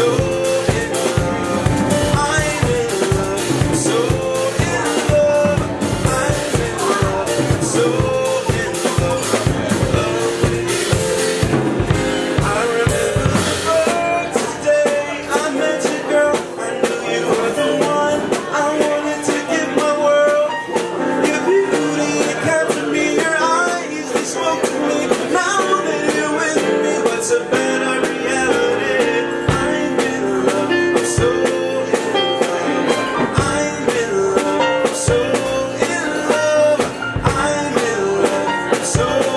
so So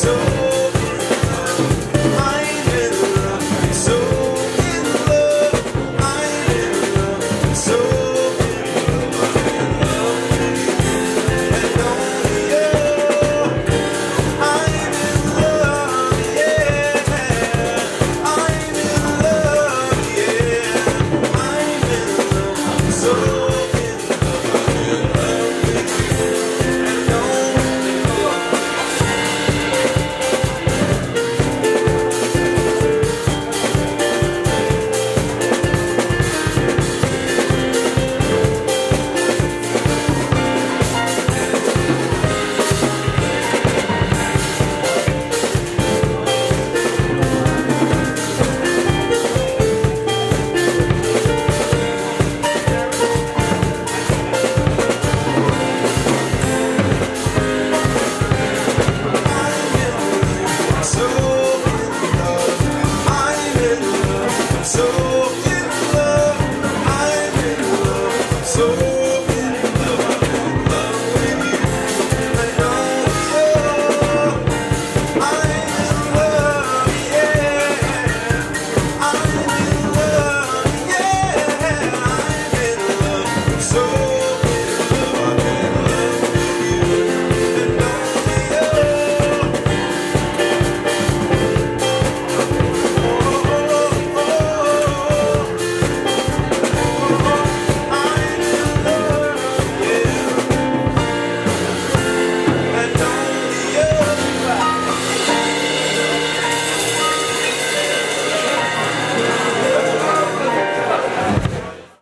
So soul.